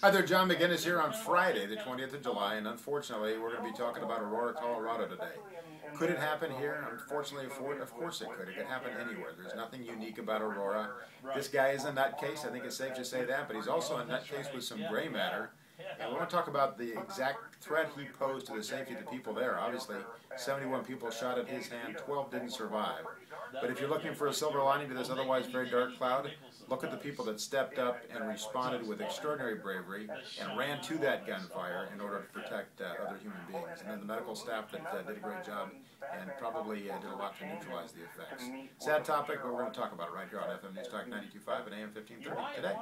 Hi there, John McGinness here on Friday, the 20th of July, and unfortunately, we're going to be talking about Aurora, Colorado today. Could it happen here? Unfortunately, of course it could. It could happen anywhere. There's nothing unique about Aurora. This guy is a nutcase. I think it's safe to say that, but he's also a nutcase with some gray matter. And we want to talk about the exact threat he posed to the safety of the people there. Obviously, 71 people shot at his hand, 12 didn't survive. But if you're looking for a silver lining to this otherwise very dark cloud, look at the people that stepped up and responded with extraordinary bravery and ran to that gunfire in order to protect uh, other human beings. And then the medical staff that uh, did a great job and probably uh, did a lot to neutralize the effects. Sad topic, but we're going to talk about it right here on FM News Talk 92.5 and AM 1530 today.